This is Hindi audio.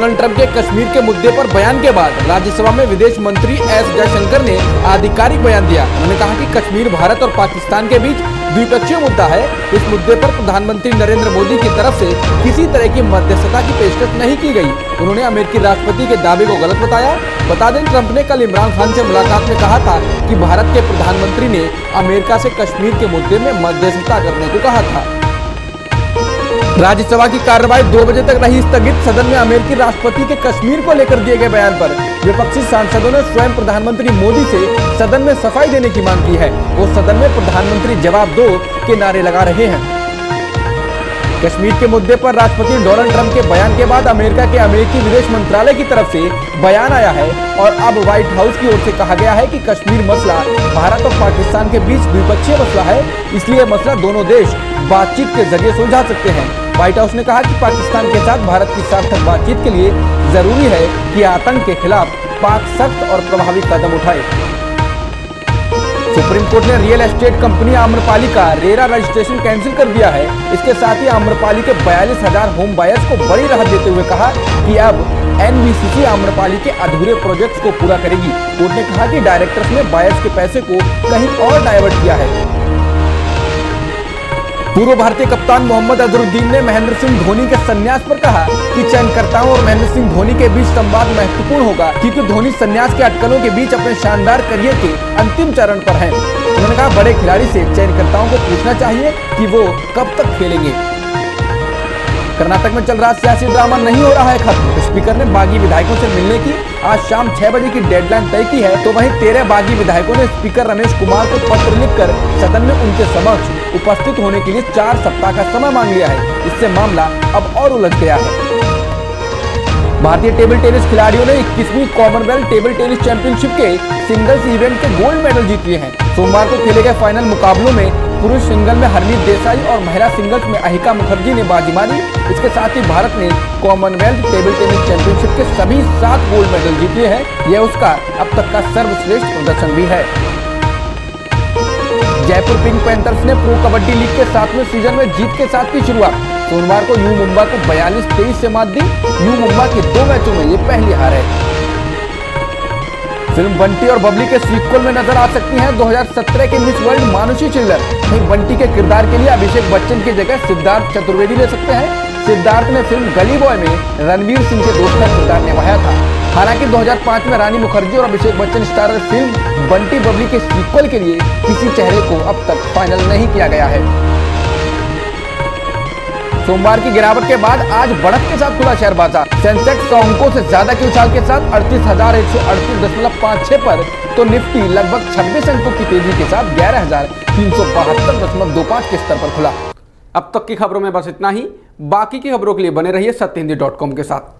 डोनाल्ड ट्रंप के कश्मीर के मुद्दे पर बयान के बाद राज्यसभा में विदेश मंत्री एस जयशंकर ने आधिकारिक बयान दिया। उन्होंने कहा कि कश्मीर, भारत और पाकिस्तान के बीच द्विपक्षीय मुद्दा है। इस मुद्दे पर प्रधानमंत्री नरेंद्र मोदी की तरफ़ से किसी तरह की मध्यस्थता की पेशकश नहीं की गई। उन्होंने अमेरिकी राष्ट्रपति के दावे को गलत बताया। बता दें, ट्रंप ने कल इमरान खान से मुलाकात में कहा था कि भारत के प्रधानमंत्री ने अमेरिका से कश्मीर के मुद्दे में मध्यस्थता करने को कहा था। राज्यसभा की कार्रवाई दो बजे तक रही स्थगित। सदन में अमेरिकी राष्ट्रपति के कश्मीर को लेकर दिए गए बयान पर विपक्षी सांसदों ने स्वयं प्रधानमंत्री मोदी से सदन में सफ़ाई देने की मांग की है। वो सदन में प्रधानमंत्री जवाब दो के नारे लगा रहे हैं। कश्मीर के मुद्दे पर राष्ट्रपति डोनाल्ड ट्रंप के बयान के बाद अमेरिका के अमेरिकी विदेश मंत्रालय की तरफ़ से बयान आया है और अब व्हाइट हाउस की ओर से कहा गया है कि कश्मीर मसला भारत और पाकिस्तान के बीच द्विपक्षीय मसला है, इसलिए मसला दोनों देश बातचीत के ज़रिए सुलझा सकते हैं। व्हाइट हाउस ने कहा कि पाकिस्तान के साथ भारत की सार्थक बातचीत के लिए ज़रूरी है कि आतंक के खिलाफ पाक सख्त और प्रभावी कदम उठाए। सुप्रीम कोर्ट ने रियल एस्टेट कंपनी आम्रपाली का रेरा रजिस्ट्रेशन कैंसिल कर दिया है। इसके साथ ही आम्रपाली के बयालीस हज़ार होम बायर्स को बड़ी राहत देते हुए कहा कि अब एनबीसीसी आम्रपाली के अधूरे प्रोजेक्ट्स को पूरा करेगी। कोर्ट ने कहा कि डायरेक्टर्स ने बायर्स के पैसे को कहीं और डाइवर्ट किया है। पूर्व भारतीय कप्तान मोहम्मद अजरुद्दीन ने महेंद्र सिंह धोनी के संन्यास पर कहा कि चयनकर्ताओं और महेंद्र सिंह धोनी के बीच संवाद महत्वपूर्ण होगा, क्योंकि धोनी संन्यास के अटकलों के बीच अपने शानदार करियर के अंतिम चरण पर हैं। उन्होंने कहा, बड़े खिलाड़ी से चयनकर्ताओं को पूछना चाहिए कि वो कब तक खेलेंगे कर्नाटक में चल रहा सियासी ड्रामा नहीं हो रहा है खत्म स्पीकर ने बागी विधायकों से मिलने की आज शाम छह बजे की डेडलाइन तय की है तो वहीं तेरह बागी विधायकों ने स्पीकर रमेश कुमार को पत्र लिखकर सदन में उनके समक्ष उपस्थित होने के लिए चार सप्ताह का समय मांग लिया है। इससे मामला अब और उलझ गया है। भारतीय टेबल टेनिस खिलाड़ियों ने 21वीं कॉमनवेल्थ टेबल टेनिस चैंपियनशिप के सिंगल्स इवेंट के गोल्ड मेडल जीत लिए हैं। सोमवार को खेले गए फाइनल मुकाबलों में पुरुष सिंगल में हरमीत देसाई और महिला सिंगल्स में अहिका मुखर्जी ने बाजी मारी। इसके साथ ही भारत ने कॉमनवेल्थ टेबल टेनिस चैंपियनशिप के सभी सात गोल्ड मेडल जीत हैं। यह उसका अब तक का सर्वश्रेष्ठ प्रदर्शन भी है। जयपुर पिंक पैंथर्स ने प्रो कबड्डी लीग के सातवें सीज़न में जीत के साथ की शुरुआत। सोमवार को यू मुंबा को बयालीस तेईस से मात दी। यू मुंबा के दो मैचों में ये पहली हार है। फ़िल्म बंटी और बबली के सीक्वल में नज़र आ सकती हैं। 2017 के मिस वर्ल्ड मानुषी चिल्लर। वहीं बंटी के किरदार के लिए अभिषेक बच्चन की जगह सिद्धार्थ चतुर्वेदी ले सकते हैं। सिद्धार्थ ने फ़िल्म गली बॉय में रणवीर सिंह के दोस्त का किरदार निभाया था। हालाँकि 2005 में रानी मुखर्जी और अभिषेक बच्चन स्टारर फ़िल्म बंटी बबली के सीक्वल के लिए किसी चेहरे को अब तक फाइनल नहीं किया गया है। सोमवार की गिरावट के बाद आज बढ़त के साथ खुला शेयर बाज़ार। सेंसेक्स सौ अंकों से ज़्यादा की उछाल के साथ अड़तीस हज़ार एक सौ अड़तीस दशमलव पाँच छह पर तो निफ्टी लगभग छब्बीस अंकों की तेज़ी के साथ ग्यारह हज़ार तीन सौ बहत्तर दशमलव दो पाँच के स्तर पर खुला। अब तक की खबरों में बस इतना ही। बाकी की खबरों के लिए बने रहिए सत्य हिंदी डॉट कॉम के साथ।